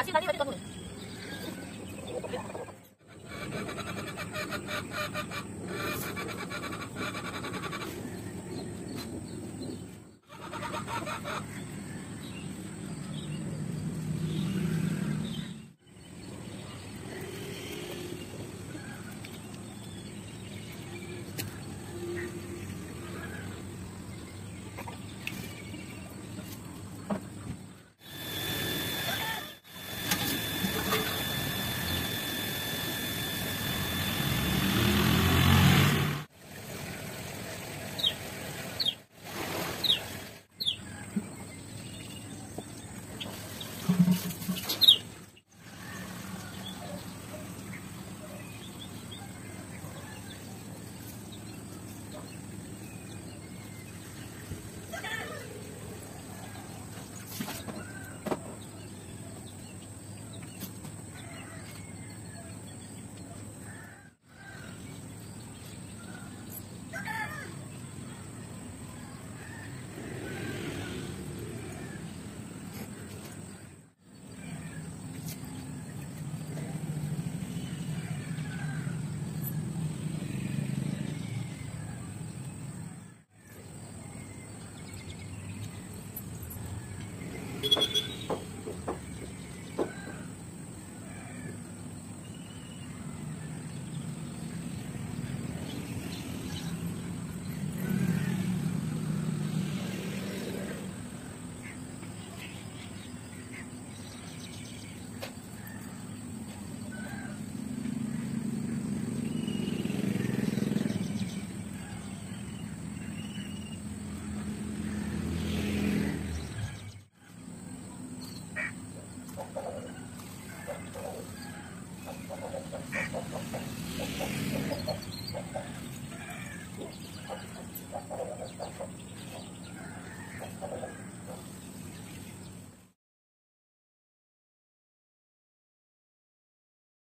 มาอันนี้คนด่